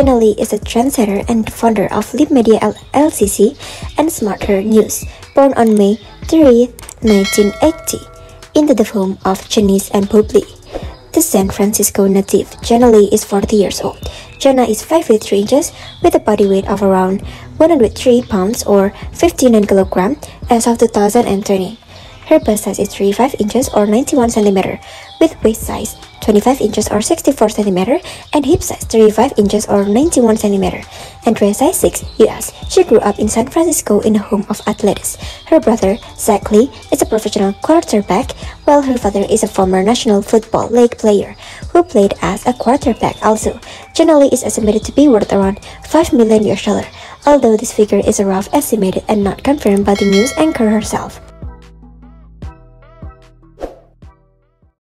Jenna Lee is a trendsetter and founder of Leap Media LLC and Smarter News, born on May 3, 1980, into the home of Chinese and Publi. The San Francisco native, Jenna Lee is 40 years old. Jenna is 5 feet 3 inches with a body weight of around 103 pounds or 59 kilograms as of 2020. Her bust size is 35 inches or 91 centimeter, with waist size 25 inches or 64 centimeter, and hip size 35 inches or 91 centimeter, and dress size 6 US. She grew up in San Francisco in a home of athletes. Her brother, Zach Lee, is a professional quarterback, while her father is a former National Football League player who played as a quarterback also. Lee is estimated to be worth around 5 million US dollar, although this figure is a rough estimate and not confirmed by the news anchor herself.